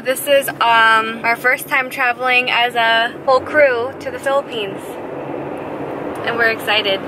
So this is um, our first time traveling as a whole crew to the Philippines. And we're excited.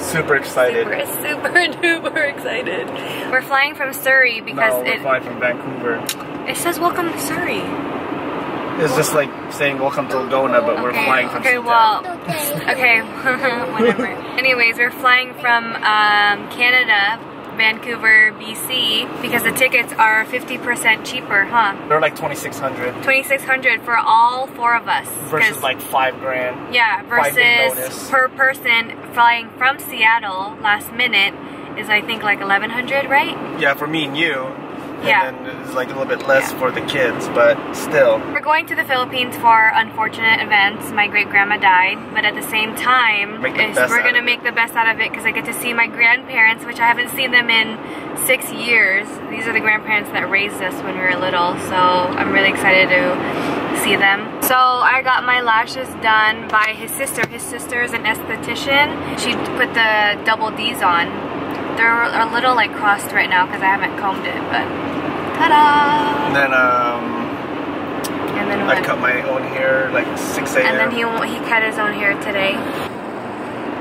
Super excited. We're super duper excited. We're flying from Surrey because no, we're it, flying from Vancouver. it says welcome to Surrey. It's just like saying welcome to Aldona, but we're flying from okay, Seattle. well, okay, whatever. Anyways, we're flying from um, Canada, Vancouver, BC, because the tickets are 50% cheaper, huh? They're like 2600 2600 for all four of us. versus like five grand. yeah, versus per person flying from Seattle last minute is I think like 1100, right? Yeah, for me and you. Yeah. And then it's like a little bit less Yeah. for the kids, but still. We're going to the Philippines for unfortunate events. My great grandma died, but at the same time, the we're gonna make the best out of it because I get to see my grandparents, which I haven't seen them in six years. These are the grandparents that raised us when we were little, so I'm really excited to see them. So I got my lashes done by his sister. His sister is an esthetician. She put the double D's on. They're a little like crossed right now because I haven't combed it, but ta-da! And then um, And then I what? cut my own hair like 6 a.m. And then he he cut his own hair today.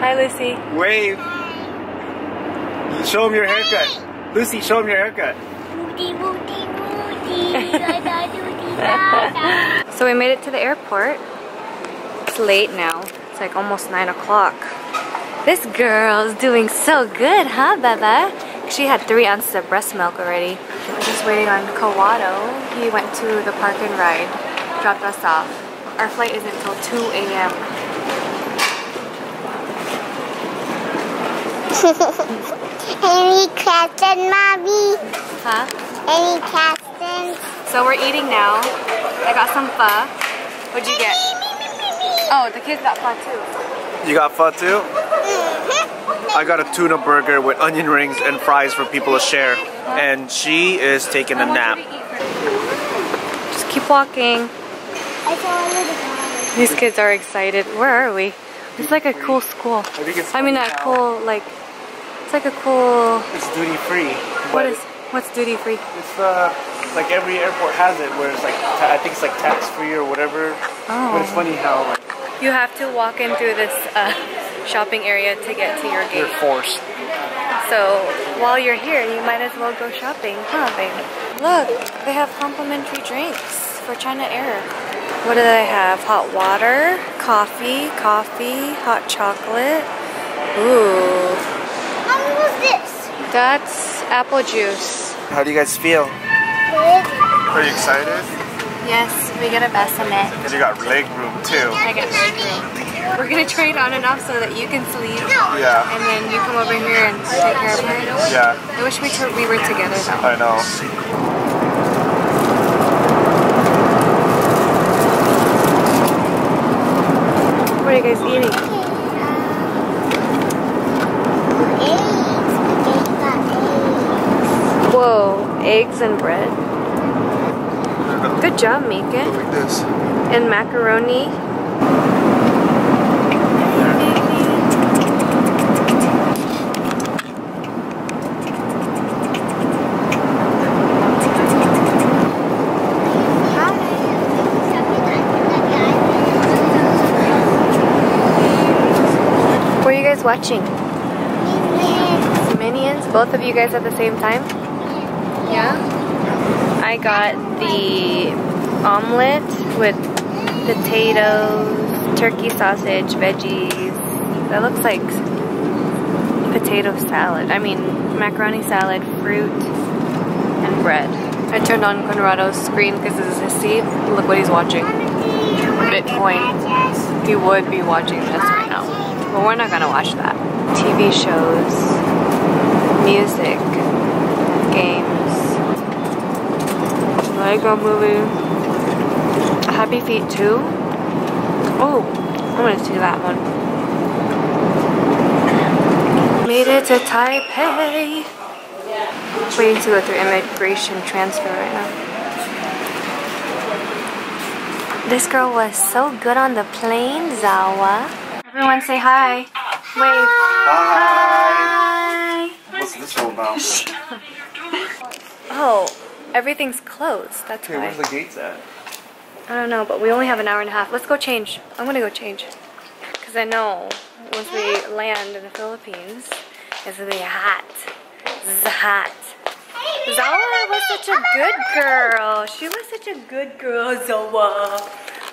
Hi, Lucy. Wave! Show him your haircut. Lucy, show him your haircut. So we made it to the airport. It's late now. It's like almost 9 o'clock. This girl's doing so good, huh, Beba? She had three ounces of breast milk already. We're just waiting on Kawato. He went to the park and ride, dropped us off. Our flight isn't until 2 a.m. Any questions, mommy? Huh? Any questions? So we're eating now. I got some pho. What'd you get? Oh, the kids got pho too. You got pho too? I got a tuna burger with onion rings and fries for people to share. And she is taking a nap. Just keep walking. I saw a little guy. These kids are excited. Where are we? It's like a cool school. think it's I mean, funny a cool, like, it's like a cool, It's duty free. what is, what's duty free? It's uh, like every airport has it where it's like, I think it's like tax free or whatever. But it's Oh. funny how like You have to walk in through this uh, shopping area to get to your gate. you're gate. forced. So while you're here, you might as well go shopping, huh, babe? Look, they have complimentary drinks for China Air. What do they have? Hot water, coffee, coffee, hot chocolate. Ooh, Mommy, what's this? that's apple juice. How do you guys feel? Big. Are you excited? Yes, we get a bassinet. Because you got leg room too. I get leg room. We're gonna trade on and off so that you can sleep, Yeah. and then you come over here and take care of her. Yeah, I wish we, we were together though. I know. What are you guys eating? Eggs. Spaghetti got eggs. Whoa, eggs and bread. Good job, Mika. Like this. And macaroni. Watching? Minions? Both of you guys at the same time? Yeah? I got the omelet with potatoes, turkey sausage, veggies. That looks like potato salad. I mean, macaroni salad, fruit, and bread. I turned on Conrado's screen because this is his seat. Look what he's watching. Bitcoin. He would be watching this right But we're not gonna watch that. TV shows, music, games, Lego movie, Happy Feet 2. Oh, I want to see that one. Made it to Taipei. Waiting to go through immigration transfer right now. This girl was so good on the plane, Zawa. Everyone say hi. Wave. Hi. Hi. What's this all about? Oh, Everything's closed. That's Okay, why. where's the gates at? I don't know, but we only have an hour and a half. Let's go change. I'm gonna go change. Because I know once we land in the Philippines, it's gonna be hot. It's hot. Zawa was such a good girl. She was such a good girl, Zawa.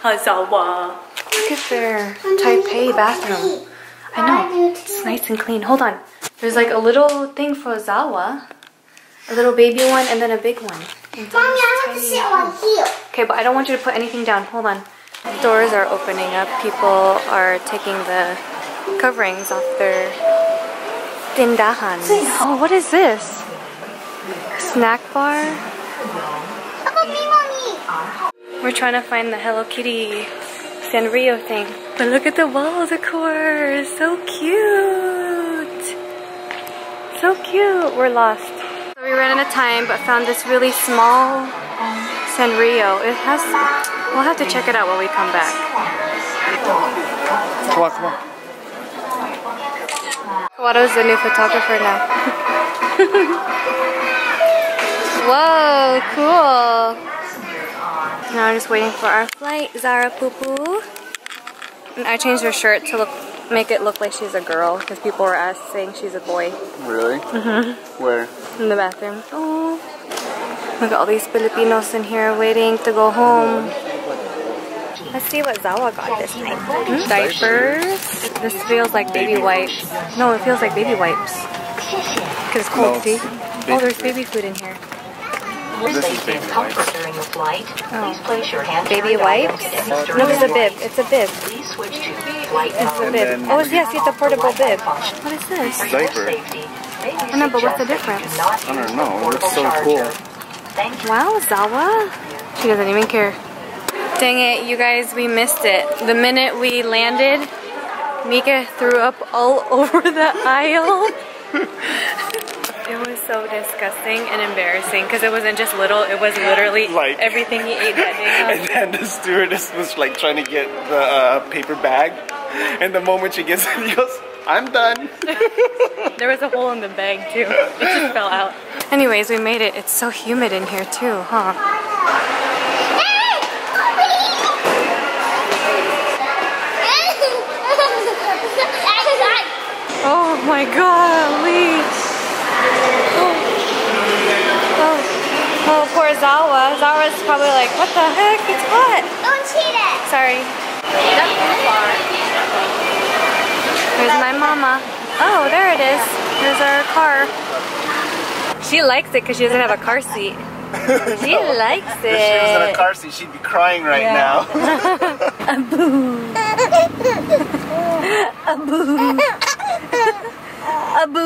Zawa. Look at their Taipei bathroom. I know. It's nice and clean. Hold on. There's like a little thing for Zawa. A little baby one and then a big one. Mommy, I want to sit on here. Okay, but I don't want you to put anything down. Hold on. Doors are opening up. People are taking the coverings off their tindahans. Oh, what is this? Snack bar? How about me, mommy? We're trying to find the Hello Kitty Sanrio thing. But look at the wall decor. So cute. So cute. We're lost. So we ran out of time but found this really small um, Sanrio. It has we'll have to check it out when we come back. Come on, come on. Kawato's the new photographer now. Whoa, cool. Now I'm just waiting for our flight, Zara Poo Poo. And I changed her shirt to look, make it look like she's a girl because people were asked saying she's a boy Really? Mm-hmm. Where? in the bathroom. Oh, look at all these Filipinos in here waiting to go home. Let's see what Zawa got this time. Hmm? Diapers. This feels like baby wipes. No, it feels like baby wipes. Because it's cold, No, see? Oh, there's baby baby food in here. For This is safety and baby comfort wipes. during the flight, Oh. please place your hand Baby wipes? No, it's a bib. It's a bib. Please switch to flight It's a mode. bib. Oh, it's, yes, it's a portable bib. What is this? your Diaper. safety, may we I know, but what's the suggest that you difference? I don't know. It looks so cool. Wow, Zawa. She doesn't even care. Dang it, you guys, we missed it. The minute we landed, Mika threw up all over the aisle. it was so disgusting and embarrassing because it wasn't just little, it was literally Like- everything he ate that day. And then the stewardess was like trying to get the uh, paper bag. And the moment she gets it, he goes, I'm done. There was a hole in the bag too. It just fell out. Anyways, we made it. It's so humid in here too, huh? Oh my god, Lee. Oh. oh. Oh, poor Zawa. Zawa's probably like, what the heck? It's hot. Don't cheat it. Sorry. There's my mama. Oh, there it is. There's our car. She likes it because she doesn't have a car seat. She likes If she was in a car seat, she'd be crying right Yeah. now. A Abu.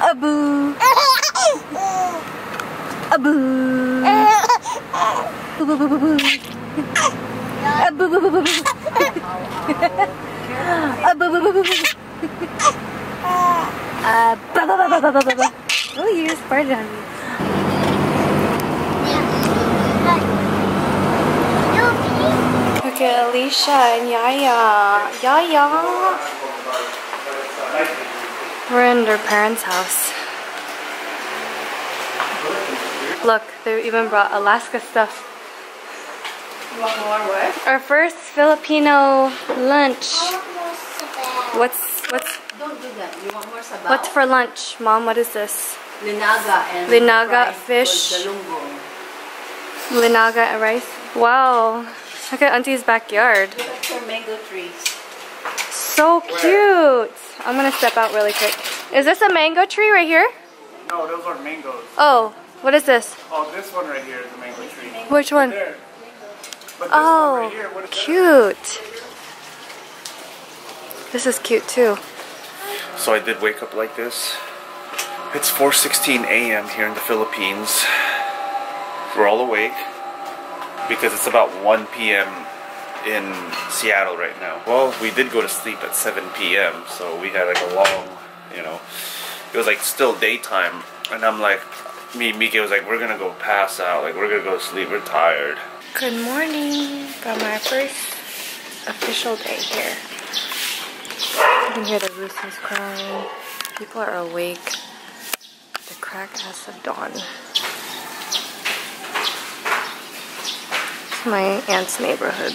Abu. Abu. Abu. Oh, you just farted on me. Look at Alicia and Yaya. Yaya. We're in their parents' house. Look, they even brought Alaska stuff. You want more what? Our first Filipino lunch. What's what's Don't do that. You want more sabaw? what's for lunch, Mom? What is this? Linaga and Linaga, fish. Linaga and rice. Wow. Look at Auntie's backyard. Look at your mango trees. So cute. I'm gonna step out really quick. Is this a mango tree right here? No, those aren't mangoes. Oh, what is this? Oh, this one right here is a mango tree. Which one? There. But this one Oh, right here, what is that? cute. This is cute too. So I did wake up like this. It's 4:16 a.m. here in the Philippines. We're all awake because it's about 1 p.m. in Seattle right now. Well, we did go to sleep at 7 p.m. So we had like a long, you know, it was like still daytime, and I'm like, me, Mika was like, we're gonna go pass out, like we're gonna go sleep, we're tired. Good morning from our first official day here. You can hear the roosters crowing. People are awake. The crack ass of dawn. It's my aunt's neighborhood.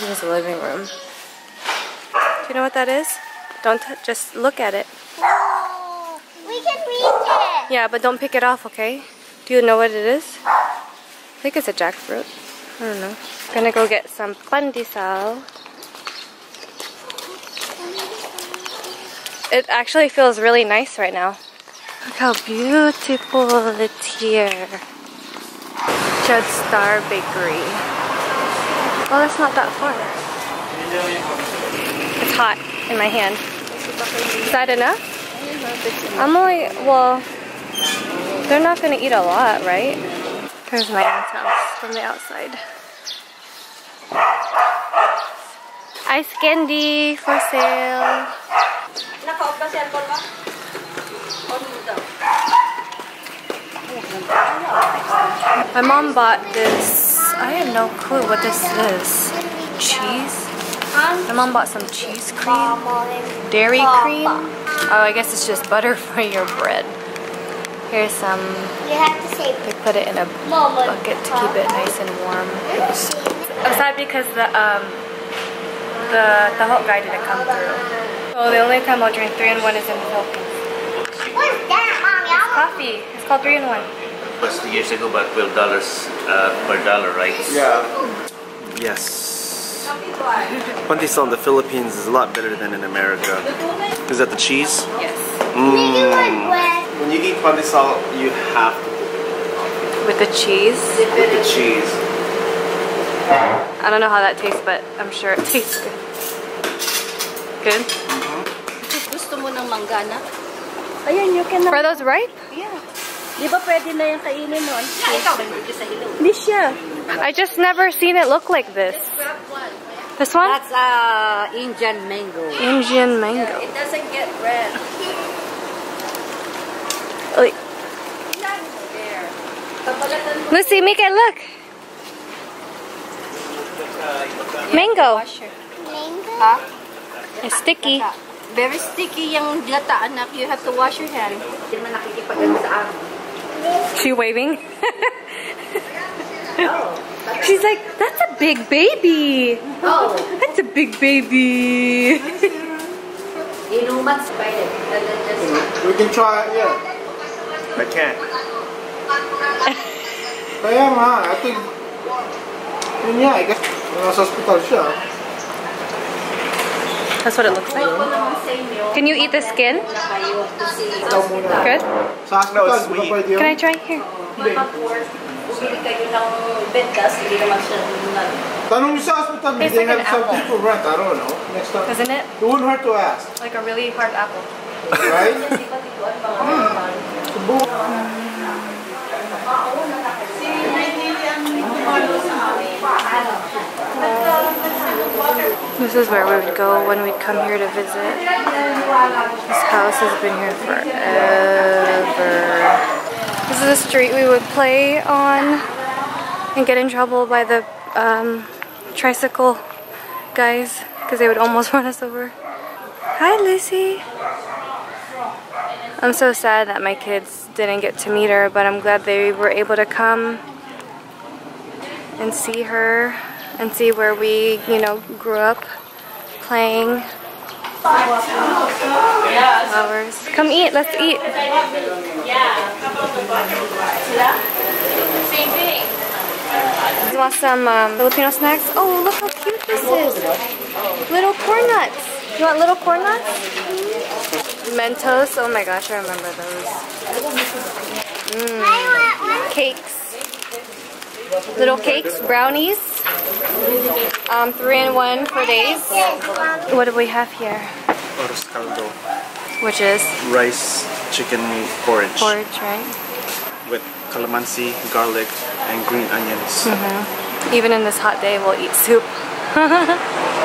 This is the living room. Do you know what that is? Don't just look at it. Oh, we can reach it. Yeah, but don't pick it off, okay? Do you know what it is? I think it's a jackfruit. I don't know. Gonna go get some pandesal. It actually feels really nice right now. Look how beautiful it's here. Judd Star Bakery. Well, that's not that far. It's hot in my hand. Is that enough? I'm only, well, they're not gonna eat a lot, right? Here's my aunt's house from the outside. Ice candy for sale. My mom bought this. I have no clue what this is. Cheese? My mom bought some cheese cream. Dairy cream? Oh, I guess it's just butter for your bread. Here's some. You have to say They put it in a bucket to keep it nice and warm. I'm sad because the um the the hot guy didn't come through. So the only time I'll drink three in one is in the Philippines. What's that, Mommy? I want Coffee. It's called three in one. was years ago about twelve dollars uh, per dollar, right? Yeah. Yes. Pandesal in the Philippines is a lot better than in America. Is that the cheese? Yes. Mm. When you eat pandesal, you have to With the cheese. put the cheese. I don't know how that tastes, but I'm sure it tastes good. Good. Gusto mo ng mangga na? Ayan, you can... Are those ripe? Yeah. Di ba pwede na yung kainin nun? ikaw ba hindi sa ilong? Hindi siya. I just never seen it look like this. This one? That's uh, Indian mango. Indian mango. It doesn't get red. Oy. There. Lucy, make it look. Mango. Mango? Ha? It's sticky. Very sticky yung gata, anak. You have to wash your hand. Hindi naman nakikipagano sa amin. She waving. Oh, She's like, that's a big baby. Oh. That's a big baby. Inuman spider. And then just... We can try, yeah. I can't. Kaya nga, I think, yun nga, I guess, nasa hospital siya. That's what it looks like. Ako naman sa inyo. Can you eat the skin? Na kayo to see Ikaw muna. Good. No, it's sweet. Can I try here? Mapaport. Bumili kayo ng beddas. Hindi naman siya nag... Tanong sa hospital, may they like an have something apple. for rent, I don't know. Next time. Doesn't it? It wouldn't hurt to ask, Like a really hard apple. right? Mm. This is where we would go when we'd come here to visit. This house has been here forever. This is the street we would play on and get in trouble by the um, tricycle guys because they would almost run us over. Hi, Lucy. I'm so sad that my kids didn't get to meet her, but I'm glad they were able to come and see her and see where we, you know, grew up playing. Flowers. Come eat, let's eat. Yeah. You want some um, Filipino snacks? Oh, look how cute this is. Little corn nuts. You want little corn nuts? Mentos. Oh my gosh, I remember those. Mm. Cakes. Little cakes, brownies. Um, three in one for days. What do we have here? Arroz caldo. Which is Rice, chicken porridge. porridge, right? With calamansi, garlic, and green onions. Mhm. Even in this hot day, we'll eat soup.